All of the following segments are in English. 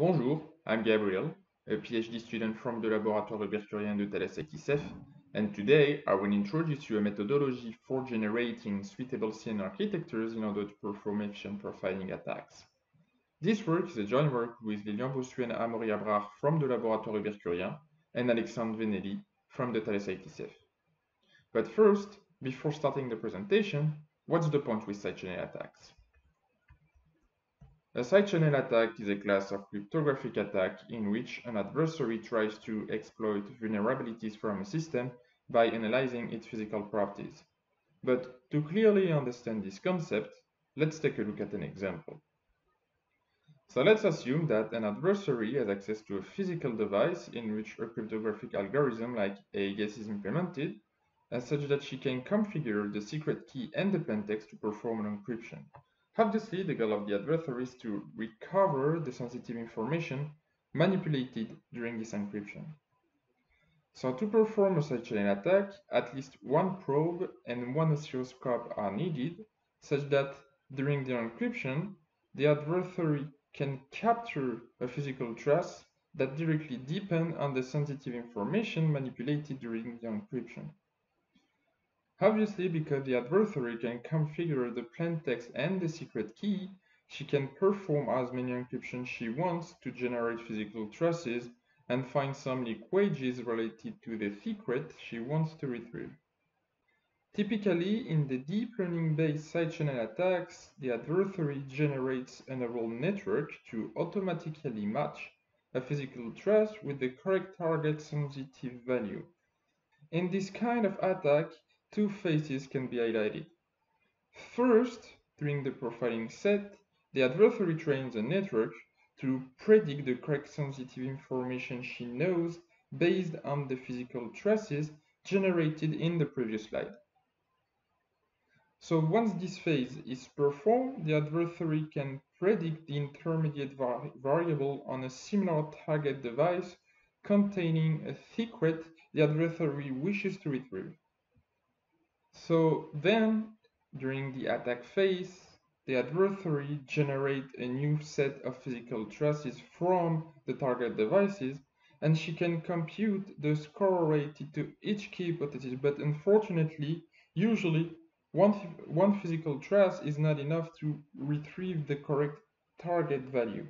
Bonjour, I'm Gabriel, a PhD student from the Laboratoire Hubert Curien de Thales ITSEF, and today I will introduce you a methodology for generating suitable CNN architectures in order to perform efficient profiling attacks. This work is a joint work with Lilian Bossuet and Amaury from the Laboratoire Hubert Curien and Alexandre Venelli from the Thales ITSEF. But first, before starting the presentation, what's the point with side channel attacks? A side channel attack is a class of cryptographic attack in which an adversary tries to exploit vulnerabilities from a system by analyzing its physical properties. But to clearly understand this concept, let's take a look at an example. So let's assume that an adversary has access to a physical device in which a cryptographic algorithm like AES is implemented, as such that she can configure the secret key and the plaintext to perform an encryption. Obviously, the goal of the adversary is to recover the sensitive information manipulated during this encryption. So to perform a side channel attack, at least one probe and one oscilloscope are needed, such that during the encryption, the adversary can capture a physical trace that directly depend on the sensitive information manipulated during the encryption. Obviously, because the adversary can configure the plaintext and the secret key, she can perform as many encryptions she wants to generate physical traces and find some leakages related to the secret she wants to retrieve. Typically, in the deep learning-based side channel attacks, the adversary generates a neural network to automatically match a physical trace with the correct target sensitive value. In this kind of attack, two phases can be highlighted. First, during the profiling set, the adversary trains a network to predict the correct sensitive information she knows based on the physical traces generated in the previous slide. So once this phase is performed, the adversary can predict the intermediate var variable on a similar target device containing a secret the adversary wishes to retrieve. So then, during the attack phase, the adversary generates a new set of physical traces from the target devices, and she can compute the score related to each key hypothesis, but unfortunately, usually, one, one physical trace is not enough to retrieve the correct target value.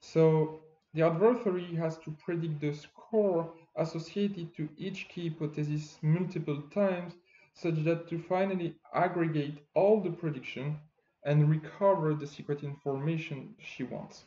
So the adversary has to predict the score associated to each key hypothesis multiple times such that to finally aggregate all the prediction and recover the secret information she wants.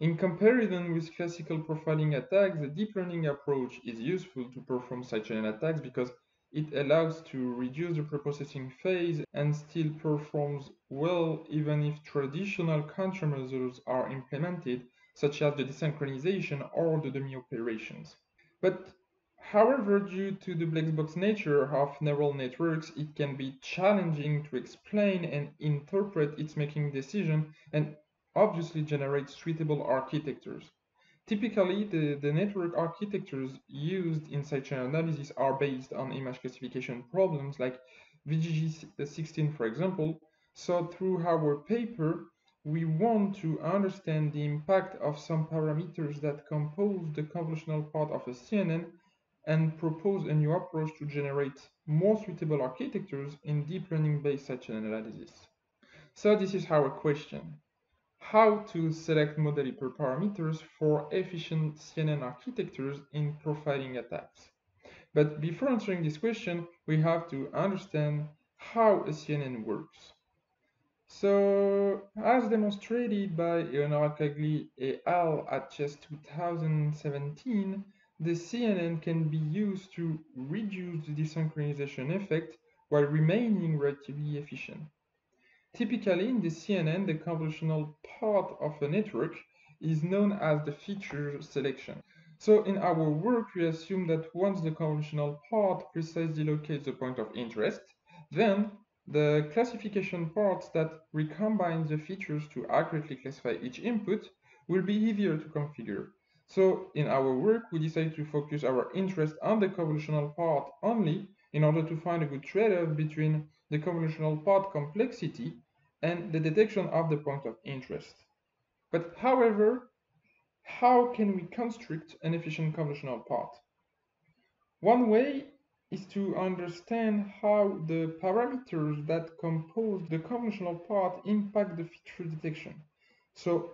In comparison with classical profiling attacks, the deep learning approach is useful to perform side channel attacks because it allows to reduce the preprocessing phase and still performs well even if traditional countermeasures are implemented, such as the desynchronization or the dummy operations. But However, due to the black box nature of neural networks, it can be challenging to explain and interpret its making decision and obviously generate suitable architectures. Typically, the, the network architectures used in such an analysis are based on image classification problems like VGG16, for example. So through our paper, we want to understand the impact of some parameters that compose the convolutional part of a CNN and propose a new approach to generate more suitable architectures in deep learning-based side analysis. So this is our question. How to select model hyperparameters for efficient CNN architectures in profiling attacks. But before answering this question, we have to understand how a CNN works. So, as demonstrated by Eleonora Cagli et al. at CHES 2017, the CNN can be used to reduce the desynchronization effect while remaining relatively efficient. Typically, in the CNN, the convolutional part of a network is known as the feature selection. So in our work, we assume that once the convolutional part precisely locates the point of interest, then the classification parts that recombine the features to accurately classify each input will be easier to configure. So in our work, we decided to focus our interest on the convolutional part only in order to find a good trade-off between the convolutional part complexity and the detection of the point of interest. But however, how can we construct an efficient convolutional part? One way is to understand how the parameters that compose the convolutional part impact the feature detection. So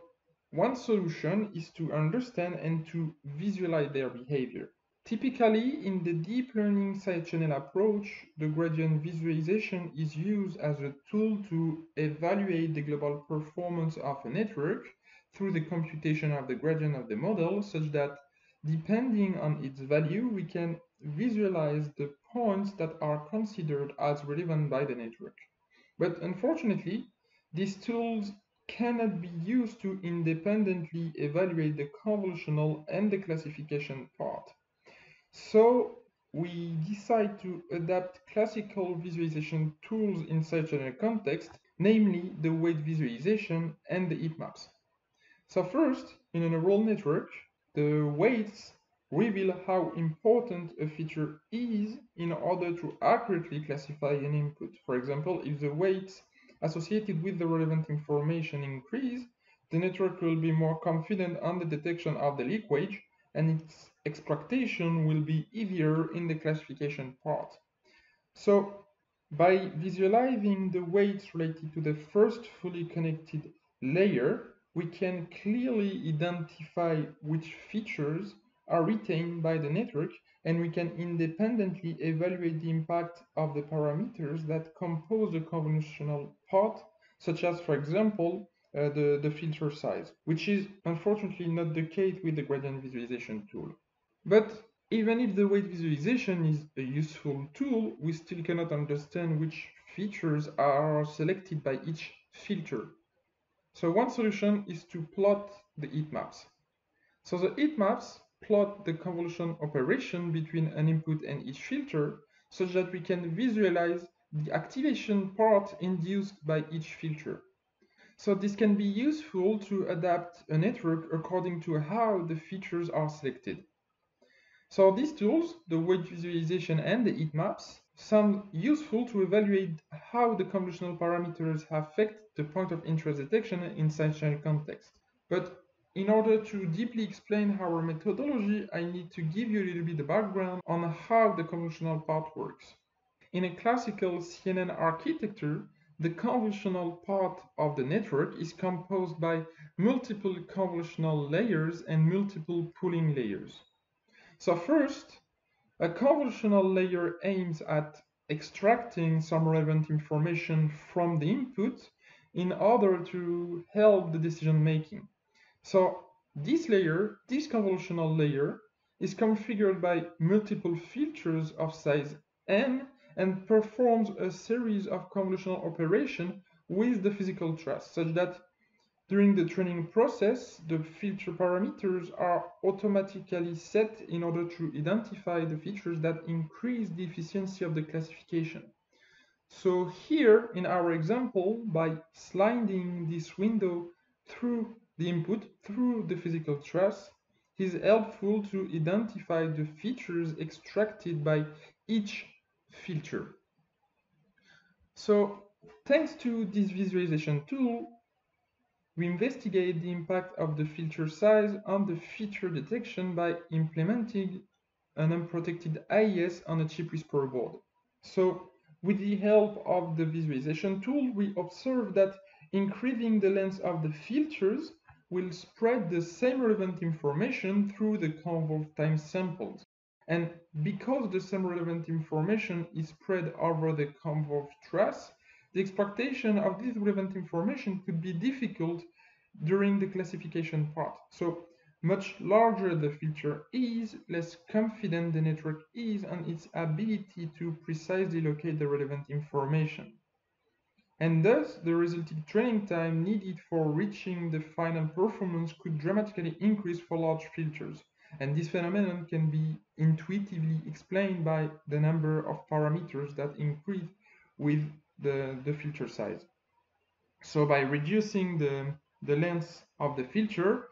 one solution is to understand and to visualize their behavior. Typically, in the deep learning side channel approach, the gradient visualization is used as a tool to evaluate the global performance of a network through the computation of the gradient of the model such that depending on its value, we can visualize the points that are considered as relevant by the network. But unfortunately, these tools cannot be used to independently evaluate the convolutional and the classification part. So we decide to adapt classical visualization tools in such a context, namely the weight visualization and the heat maps. So first, in a neural network, the weights reveal how important a feature is in order to accurately classify an input. For example, if the weights associated with the relevant information increase, the network will be more confident on the detection of the leakage and its exploitation will be easier in the classification part. So by visualizing the weights related to the first fully connected layer, we can clearly identify which features are retained by the network and we can independently evaluate the impact of the parameters that compose the convolutional part, such as, for example, uh, the, the filter size, which is unfortunately not the case with the gradient visualization tool. But even if the weight visualization is a useful tool, we still cannot understand which features are selected by each filter. So one solution is to plot the heat maps. So the heat maps plot the convolution operation between an input and each filter such that we can visualize the activation part induced by each filter. So this can be useful to adapt a network according to how the features are selected. So these tools, the weight visualization and the heat maps, sound useful to evaluate how the convolutional parameters affect the point of interest detection in such a context. But in order to deeply explain our methodology, I need to give you a little bit of background on how the convolutional part works. In a classical CNN architecture, the convolutional part of the network is composed by multiple convolutional layers and multiple pooling layers. So first, a convolutional layer aims at extracting some relevant information from the input in order to help the decision making. So this layer, this convolutional layer, is configured by multiple filters of size n and performs a series of convolutional operations with the physical trace, such that during the training process, the filter parameters are automatically set in order to identify the features that increase the efficiency of the classification. So here in our example, by sliding this window through the input through the physical trace, is helpful to identify the features extracted by each filter. So thanks to this visualization tool, we investigate the impact of the filter size on the feature detection by implementing an unprotected AES on a ChipWhisperer board. So with the help of the visualization tool, we observe that increasing the length of the filters will spread the same relevant information through the convolve time samples. And because the same relevant information is spread over the convolve trace, the exploitation of this relevant information could be difficult during the classification part. So much larger the filter is, less confident the network is on its ability to precisely locate the relevant information. And thus, the resulting training time needed for reaching the final performance could dramatically increase for large filters. And this phenomenon can be intuitively explained by the number of parameters that increase with the, the filter size. So by reducing the, the length of the filter,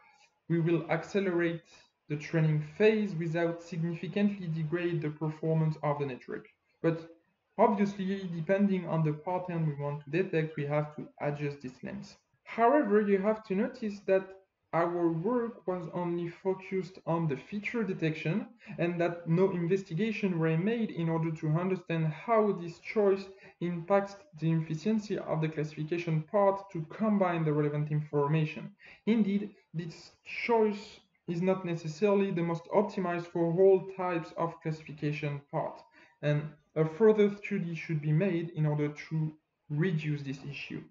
we will accelerate the training phase without significantly degrade the performance of the network. But obviously, depending on the pattern we want to detect, we have to adjust this lens. However, you have to notice that our work was only focused on the feature detection and that no investigation were made in order to understand how this choice impacts the efficiency of the classification part to combine the relevant information. Indeed, this choice is not necessarily the most optimized for all types of classification part, and a further study should be made in order to reduce this issue.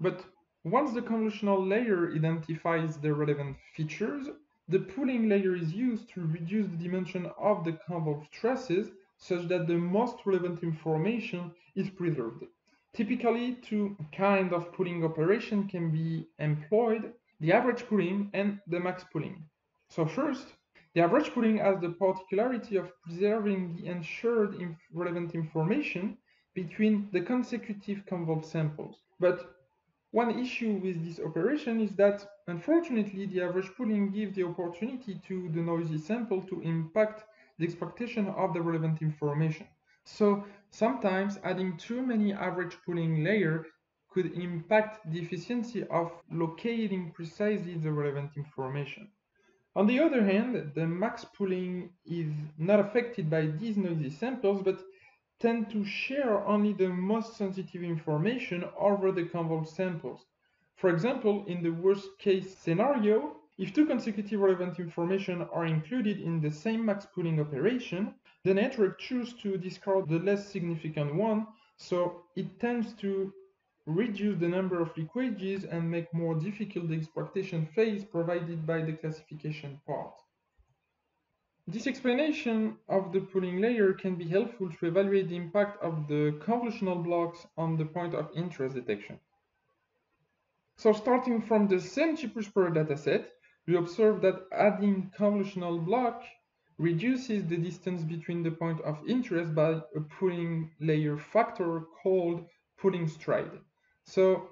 But once the convolutional layer identifies the relevant features, the pooling layer is used to reduce the dimension of the convolved traces such that the most relevant information is preserved. Typically, two kinds of pooling operation can be employed, the average pooling and the max pooling. So first, the average pooling has the particularity of preserving the ensured inf relevant information between the consecutive convolved samples. But one issue with this operation is that, unfortunately, the average pooling gives the opportunity to the noisy sample to impact the expectation of the relevant information. So sometimes adding too many average pooling layers could impact the efficiency of locating precisely the relevant information. On the other hand, the max pooling is not affected by these noisy samples, but tend to share only the most sensitive information over the convolved samples. For example, in the worst case scenario, if two consecutive relevant information are included in the same max pooling operation, the network chooses to discard the less significant one, so it tends to reduce the number of leakages and make more difficult the exploitation phase provided by the classification part. This explanation of the pooling layer can be helpful to evaluate the impact of the convolutional blocks on the point of interest detection. So starting from the same per dataset, we observe that adding convolutional block reduces the distance between the point of interest by a pooling layer factor called pooling stride. So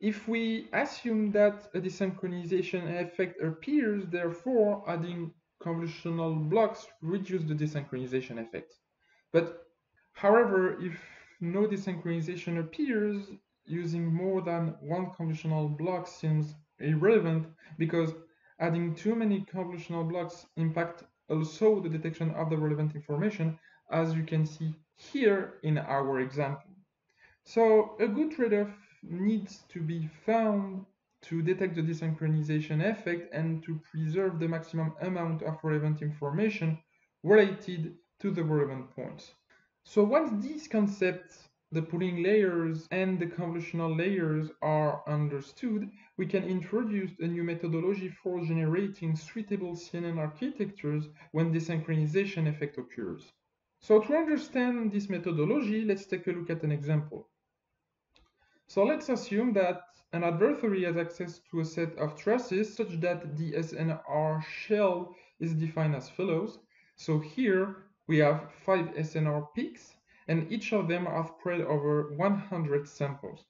if we assume that a desynchronization effect appears, therefore adding convolutional blocks reduce the desynchronization effect. But however, if no desynchronization appears, using more than one convolutional block seems irrelevant because adding too many convolutional blocks impact also the detection of the relevant information, as you can see here in our example. So a good trade-off needs to be found to detect the desynchronization effect and to preserve the maximum amount of relevant information related to the relevant points. So once these concepts, the pooling layers and the convolutional layers are understood, we can introduce a new methodology for generating suitable CNN architectures when desynchronization effect occurs. So to understand this methodology, let's take a look at an example. So let's assume that an adversary has access to a set of traces such that the SNR shell is defined as follows. So here we have five SNR peaks and each of them are spread over 100 samples.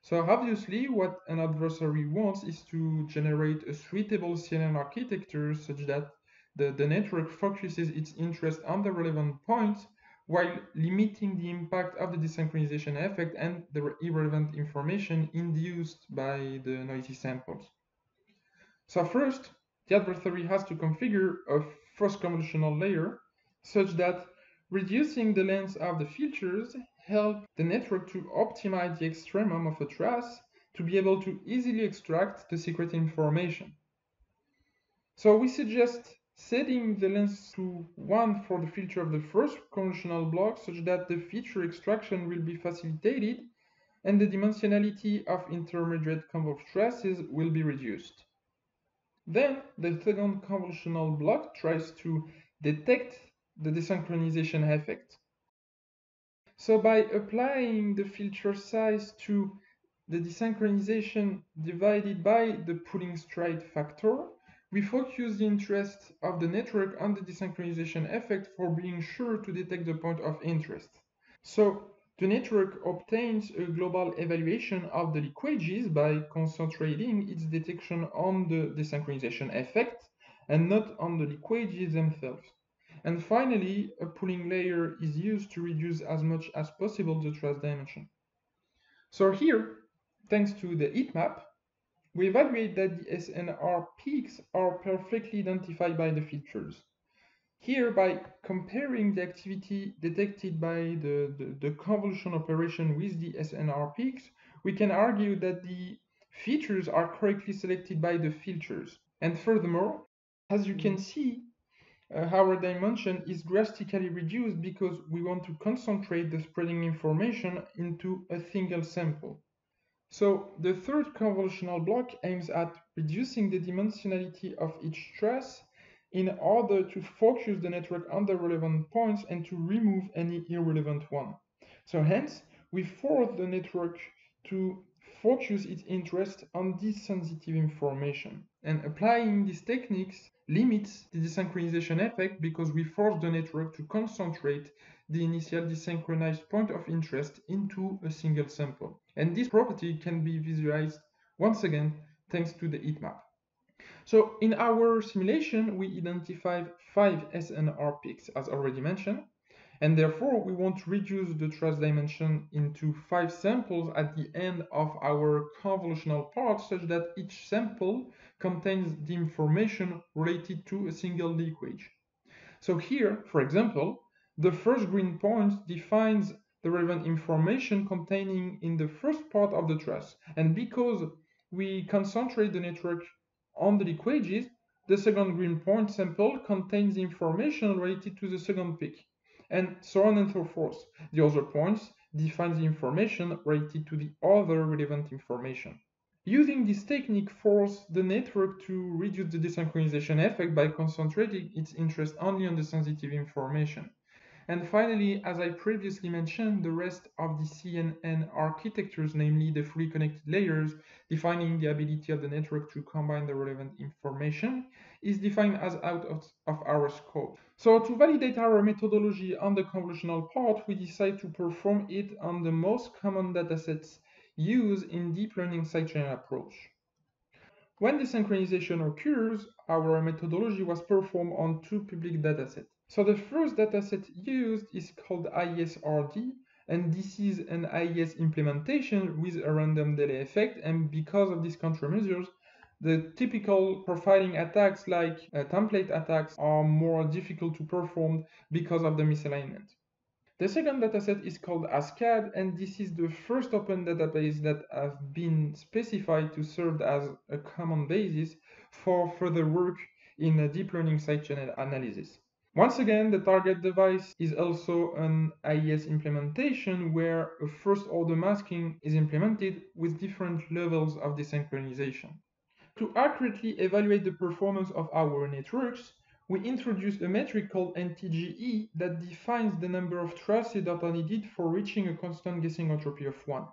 So obviously what an adversary wants is to generate a suitable CNN architecture such that the, the network focuses its interest on the relevant points while limiting the impact of the desynchronization effect and the irrelevant information induced by the noisy samples. So first, the adversary has to configure a first convolutional layer such that reducing the length of the filters help the network to optimize the extremum of a trace to be able to easily extract the secret information. So we suggest setting the length to 1 for the filter of the first convolutional block such that the feature extraction will be facilitated and the dimensionality of intermediate convolved traces will be reduced. Then the second convolutional block tries to detect the desynchronization effect. So by applying the filter size to the desynchronization divided by the pooling stride factor, we focus the interest of the network on the desynchronization effect for being sure to detect the point of interest. So the network obtains a global evaluation of the leakages by concentrating its detection on the desynchronization effect and not on the leakages themselves. And finally, a pooling layer is used to reduce as much as possible the trust dimension. So here, thanks to the heat map, we evaluate that the SNR peaks are perfectly identified by the features. Here, by comparing the activity detected by the, the, the, convolution operation with the SNR peaks, we can argue that the features are correctly selected by the filters. And furthermore, as you can see, uh, our dimension is drastically reduced because we want to concentrate the spreading information into a single sample. So the third convolutional block aims at reducing the dimensionality of each trace in order to focus the network on the relevant points and to remove any irrelevant one. So hence, we force the network to focus its interest on this sensitive information. And applying these techniques limits the desynchronization effect because we force the network to concentrate the initial desynchronized point of interest into a single sample. And this property can be visualized once again thanks to the heat map. So in our simulation, we identified five SNR peaks, as already mentioned, and therefore we want to reduce the trace dimension into five samples at the end of our convolutional part such that each sample contains the information related to a single leakage. So here, for example, the first green point defines the relevant information containing in the first part of the trace. And because we concentrate the network on the liquids, the second green point sample contains information related to the second peak, and so on and so forth. The other points define the information related to the other relevant information. Using this technique forces the network to reduce the desynchronization effect by concentrating its interest only on the sensitive information. And finally, as I previously mentioned, the rest of the CNN architectures, namely the fully connected layers, defining the ability of the network to combine the relevant information, is defined as out of, of our scope. So to validate our methodology on the convolutional part, we decide to perform it on the most common datasets used in deep learning side channel approach. When desynchronization occurs, our methodology was performed on two public datasets. So the first dataset used is called AES-RD, and this is an AES implementation with a random delay effect, and because of these countermeasures, the typical profiling attacks like uh, template attacks are more difficult to perform because of the misalignment. The second dataset is called ASCAD, and this is the first open database that has been specified to serve as a common basis for further work in deep learning side channel analysis. Once again, the target device is also an AES implementation where a first order masking is implemented with different levels of desynchronization. To accurately evaluate the performance of our networks, we introduced a metric called NTGE that defines the number of traces that are needed for reaching a constant guessing entropy of 1.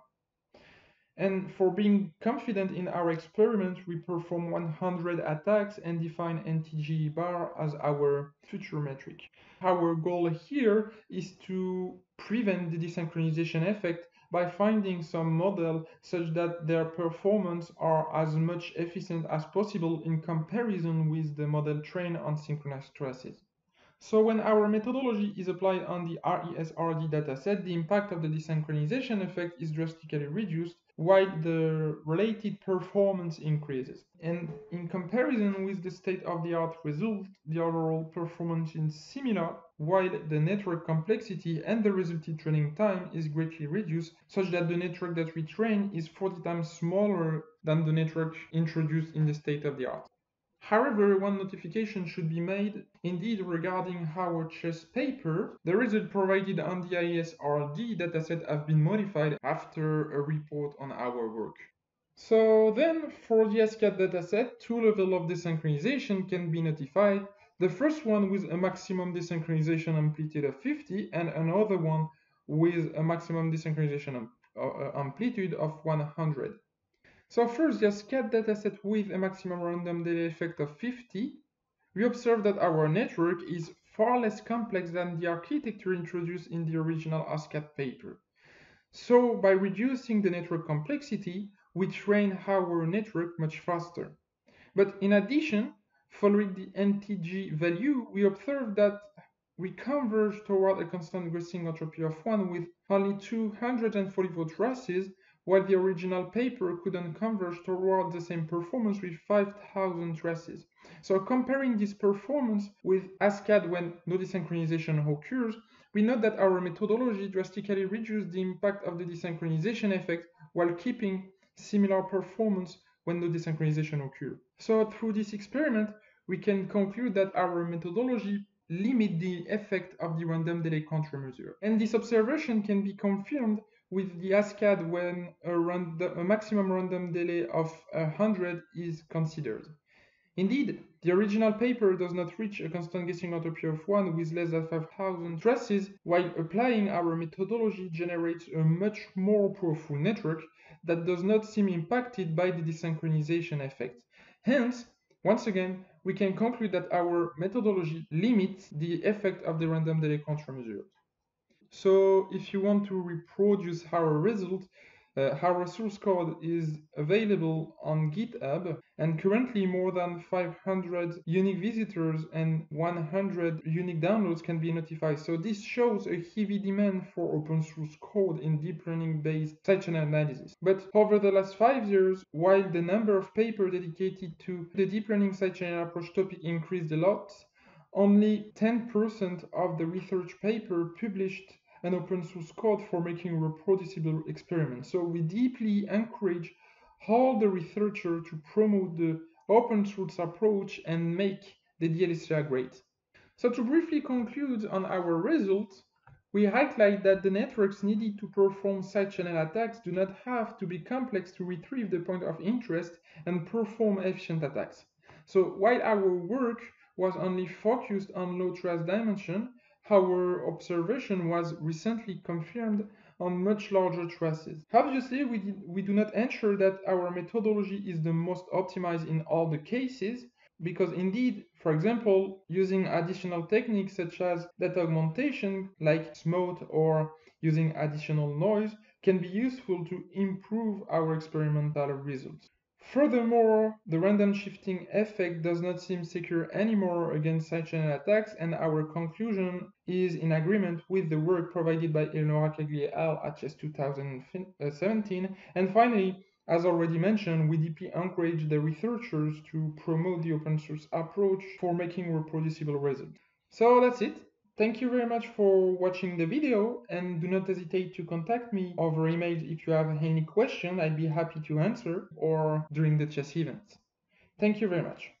And for being confident in our experiment, we perform 100 attacks and define NTG bar as our future metric. Our goal here is to prevent the desynchronization effect by finding some model such that their performance are as much efficient as possible in comparison with the model trained on synchronous traces. So when our methodology is applied on the AES-RD dataset, the impact of the desynchronization effect is drastically reduced while the related performance increases. And in comparison with the state-of-the-art result, the overall performance is similar, while the network complexity and the resulting training time is greatly reduced, such that the network that we train is 40 times smaller than the network introduced in the state-of-the-art. However, one notification should be made indeed regarding our CHES paper. The result provided on the AES-RD dataset have been modified after a report on our work. So then, for the ASCAD dataset, two levels of desynchronization can be notified. The first one with a maximum desynchronization amplitude of 50 and another one with a maximum desynchronization uh, amplitude of 100. So first, the ASCAD dataset with a maximum random delay effect of 50, we observe that our network is far less complex than the architecture introduced in the original ASCAD paper. So by reducing the network complexity, we train our network much faster. But in addition, following the NTG value, we observe that we converge toward a constant guessing entropy of 1 with only 244 traces while the original paper couldn't converge toward the same performance with 5000 traces. So comparing this performance with ASCAD when no desynchronization occurs, we note that our methodology drastically reduced the impact of the desynchronization effect while keeping similar performance when no desynchronization occurs. So through this experiment, we can conclude that our methodology limit the effect of the random delay countermeasure. And this observation can be confirmed with the ASCAD when a, random, a maximum random delay of 100 is considered. Indeed, the original paper does not reach a constant guessing entropy of 1 with less than 5000 traces, while applying our methodology generates a much more powerful network that does not seem impacted by the desynchronization effect. Hence, once again, we can conclude that our methodology limits the effect of the random delay countermeasure. So if you want to reproduce our result, uh, our source code is available on GitHub and currently more than 500 unique visitors and 100 unique downloads can be notified. So this shows a heavy demand for open source code in deep learning based side channel analysis. But over the last five years, while the number of papers dedicated to the deep learning side channel approach topic increased a lot, only 10% of the research paper published an open source code for making reproducible experiments. So we deeply encourage all the researchers to promote the open source approach and make the DLSR great. So to briefly conclude on our results, we highlight that the networks needed to perform side channel attacks do not have to be complex to retrieve the point of interest and perform efficient attacks. So while our work was only focused on low trace dimension, our observation was recently confirmed on much larger traces. Obviously, we, did, we do not ensure that our methodology is the most optimized in all the cases, because indeed, for example, using additional techniques such as data augmentation, like SMOTE or using additional noise, can be useful to improve our experimental results. Furthermore, the random shifting effect does not seem secure anymore against side-channel attacks, and our conclusion is in agreement with the work provided by Eleonora Cagli al. at CHES 2017. And finally, as already mentioned, we deeply encourage the researchers to promote the open source approach for making reproducible results. So that's it. Thank you very much for watching the video and do not hesitate to contact me over email if you have any question. I'd be happy to answer or during the CHES event. Thank you very much.